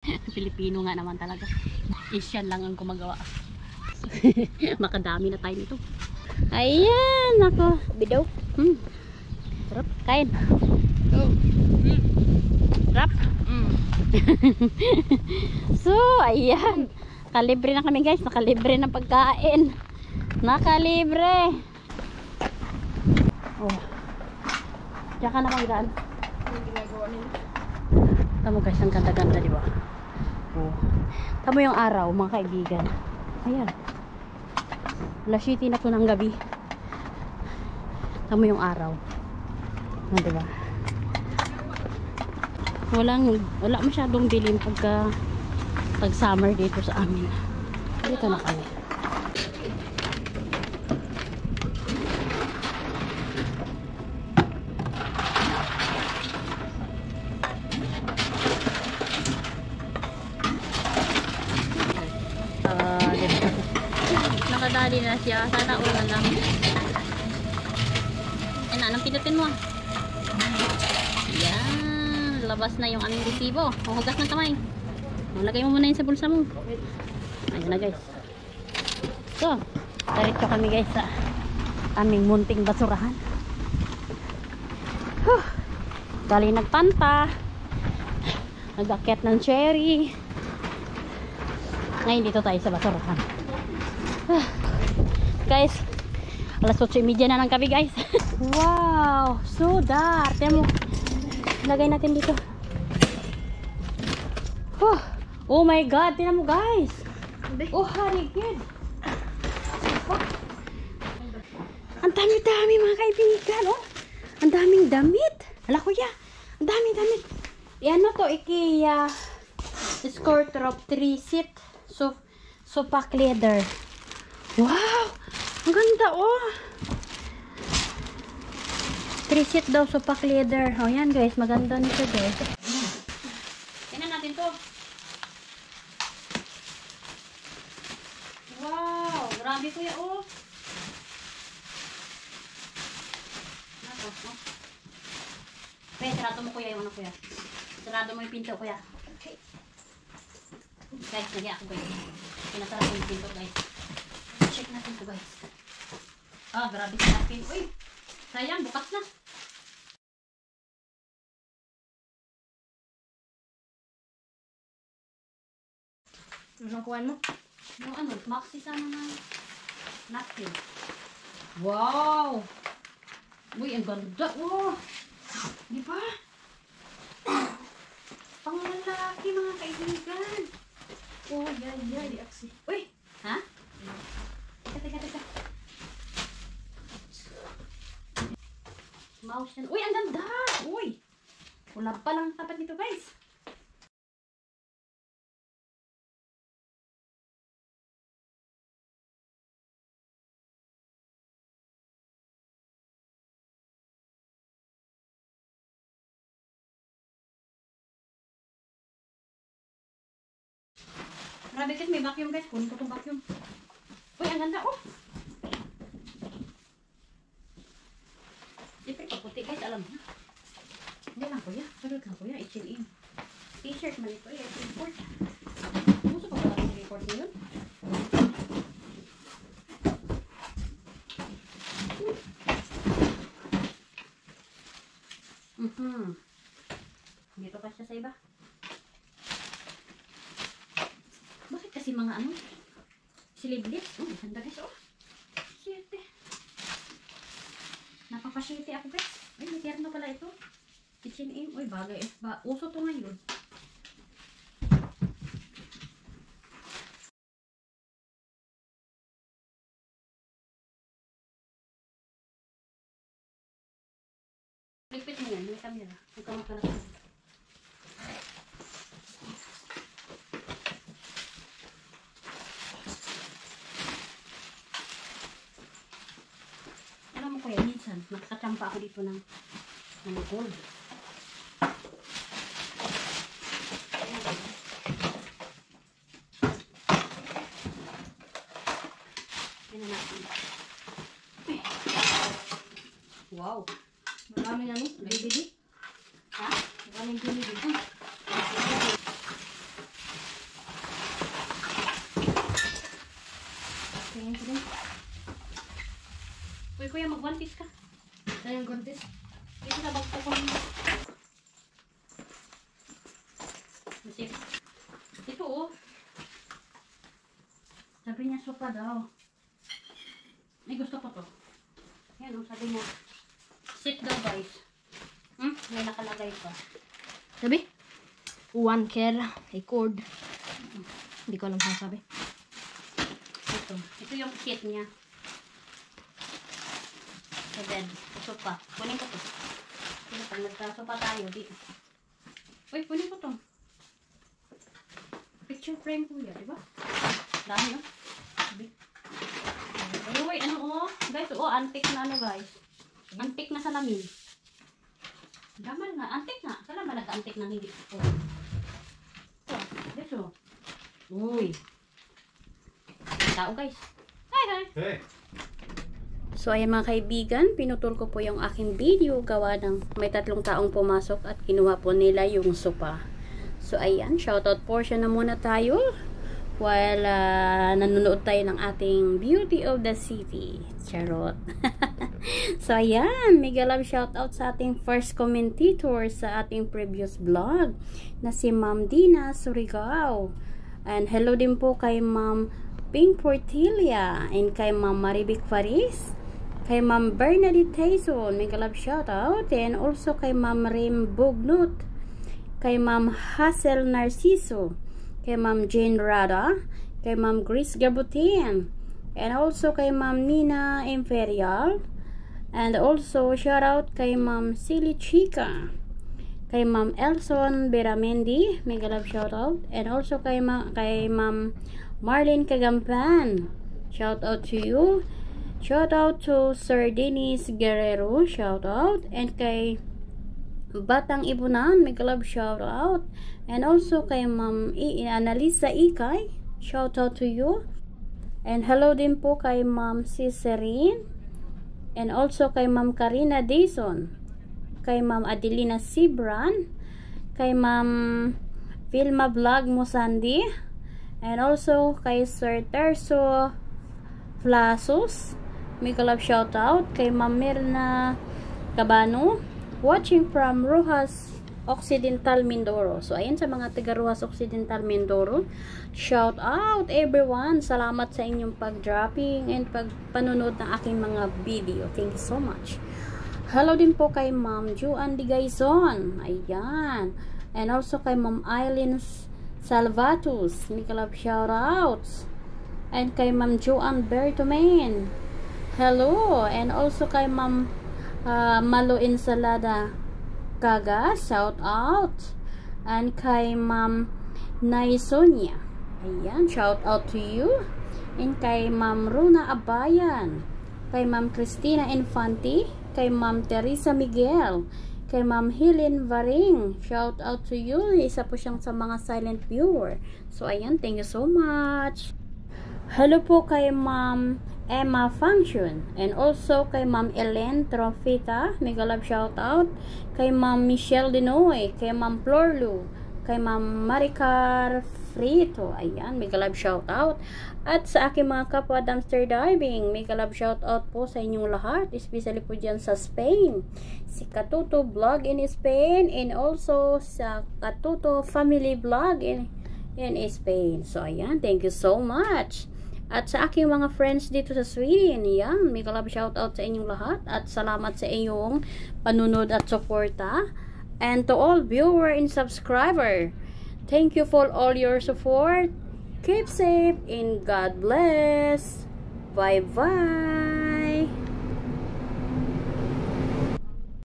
Pilipino nga naman talaga. Asian lang ang gumagawa. Makadami na tayo nito. Ayan, ako. Bidaw. Hmm. Sarap. Kain. Oh. Sarap. Mm. So, ayan. Kalibre na kami guys. Nakalibre ng pagkain. Nakalibre. Oh. Diyan ka na magdaan. Nila. Tamo guys, ang ganda-ganda, di ba? Oh. Tamo yung araw, mga kaibigan. Ayan. Alas 7 na to ng gabi. Tamo yung araw. Ah, di ba? Walang, wala masyadong dilim pagka pag summer dito sa amin. Dito na kami. Ah, dito. Nakadali na siya. Sana all na lang. Yan, anong pinutin mo? Yan. Labas na yung aming resibo. Huhugas ng kamay. Lagay mo muna yun sa bulsa mo. Ayan na guys. So, diretso kami guys sa aming munting basurahan. Huh. Bali nagpanta. Nag-akyat ng cherry. Ngayon dito tayo sa basurahan. Ah. Guys, alas 8.30 na ng gabi guys. wow, so dark. Tignan mo. Lagay natin dito. Oh, oh my god, tignan mo guys. Oh, harigid. Ang dami-dami mga kaibigan, oh. Ang daming damit. Hala kuya, ang daming damit. Yan to, IKEA. Skirt top 3 seat. So, sofa leather. Wow! Ang ganda, oh! 3 seat daw, sofa leather. Oh, yan guys, maganda nito guys. Tingnan natin to. Wow! Grabe kuya, oh! Ano to, oh? Kuya, sarado mo kuya yung ano kuya. Sarado mo yung pinto kuya. Guys, lagi ako guys. Pinasarap ko yung pinto guys. Check natin to guys. Ah, grabe sa akin. Uy! Sayang, bukas na. Anong kuhan mo? Yung ano, maxi sana na napkin. Wow! Uy, ang ganda. Oh! Di ba? Panglalaki mga kaibigan. Oh, yan. Di aksi. Uy! Ha? Teka, teka, teka. Mouse yan. Uy, ang ganda! Uy! Wala pa lang tapat nito, guys. Grabe guys, may vacuum guys. Kunin ko tong vacuum. Uy, ang ganda oh. Kaputi guys, alam mo. Hindi lang kuya. Sarot lang kuya. H&M. T-shirt man ito. Eh, import. Gusto pa ba ang report ngayon? Mhm. Dito pa siya sa iba. Bakit kasi mga ano? Sleeveless? Oh, ganda guys, oh. Napapasyete ako guys. Ay, may terno pala ito. Kitchen aim. Uy, bagay. Ba uso to ngayon. Lipit mo yan. May camera. Huwag ka magkalas. pa ako dito ng, ng gold. Yan na natin. Wow. Marami na no? Bibili? Ha? Maraming bibili dito. Tingin ko din. Uy, kuya, mag-one piece ka. Ano yung contest? Ito na bagto ko. Ito oh. Sabi niya sopa daw. Ay, gusto ko to. Yan oh, sabi niya. Sit daw guys. Hmm? May nakalagay pa. Sabi? One care, a cord. Hindi ko alam saan sabi. Ito. Ito yung kit niya. So then, sopa. Kunin ko to. Kasi pag nagkasopa tayo, di. Uy, kunin ko to. Picture frame ko yan, di ba? Dami oh. Sabi. Uy, ano oh? Guys, oh, antique na ano guys. Antique na salamin. Daman nga, antique na. Saan ba nag-antique na hindi? Oh. Ito, guys oh. Uy. Tao guys. Hi, hi. Hey. So ayan mga kaibigan, pinutol ko po yung aking video gawa ng may tatlong taong pumasok at kinuha po nila yung sopa. So ayan, shoutout portion na muna tayo while ah, nanonood tayo ng ating Beauty of the City. Charot. so ayan, mega love shoutout sa ating first commentator sa ating previous vlog na si Ma'am Dina Surigao. And hello din po kay Ma'am Pink Portilla and kay Ma'am Maribic Faris kay Ma'am Bernadette Tyson, mega love shoutout, and also kay Ma'am Rim Bugnut, kay Ma'am Hazel Narciso, kay Ma'am Jane Rada, kay Ma'am Grace Gabutin, and also kay Ma'am Nina Imperial, and also shoutout kay Ma'am Silly Chica, kay Ma'am Elson Beramendi, mega love shoutout, and also kay, Ma kay Ma'am Marlene Kagampan, shoutout to you, Shout out to Sir Dennis Guerrero, shout out. And kay Batang Ibunan, may club shout out. And also kay Ma'am Analisa Ikay, shout out to you. And hello din po kay Ma'am Cicerine. And also kay Ma'am Karina Dayson. Kay Ma'am Adelina Sibran. Kay Ma'am Vilma Vlog Musandi. And also kay Sir Terso Flasus. May kalab shoutout kay Ma'am Mirna Cabano. Watching from Rojas Occidental Mindoro. So, ayan sa mga taga Rojas Occidental Mindoro. Shout out everyone. Salamat sa inyong pag-dropping and pagpanunod ng aking mga video. Thank you so much. Hello din po kay Ma'am Juan Digaison. Ayan. And also kay Ma'am Eileen Salvatus. May kalab shoutouts. And kay Ma'am Joanne Bertomain. Hello. And also kay Ma'am uh, Malo Ensalada Kaga. Shout out. And kay Ma'am Naisonia. Ayan. Shout out to you. And kay Ma'am Runa Abayan. Kay Ma'am Christina Infante. Kay Ma'am Teresa Miguel. Kay Ma'am Helen Varing. Shout out to you. Isa po siyang sa mga silent viewer. So, ayan. Thank you so much. Hello po kay Ma'am Emma Function. And also kay Ma'am Ellen Trofita, mega love shout out kay Ma'am Michelle Dinoy, kay Ma'am Florlu, kay Ma'am Maricar Frito, ayan, mega love shout out at sa aking mga kapwa dumpster diving, mega love shout out po sa inyong lahat, especially po dyan sa Spain, si Katuto Vlog in Spain and also sa Katuto Family Vlog in, in Spain. So, ayan, thank you so much. At sa aking mga friends dito sa Sweden, yan, may kalab shoutout sa inyong lahat at salamat sa inyong panunod at suporta. And to all viewer and subscriber, thank you for all your support. Keep safe and God bless. Bye-bye.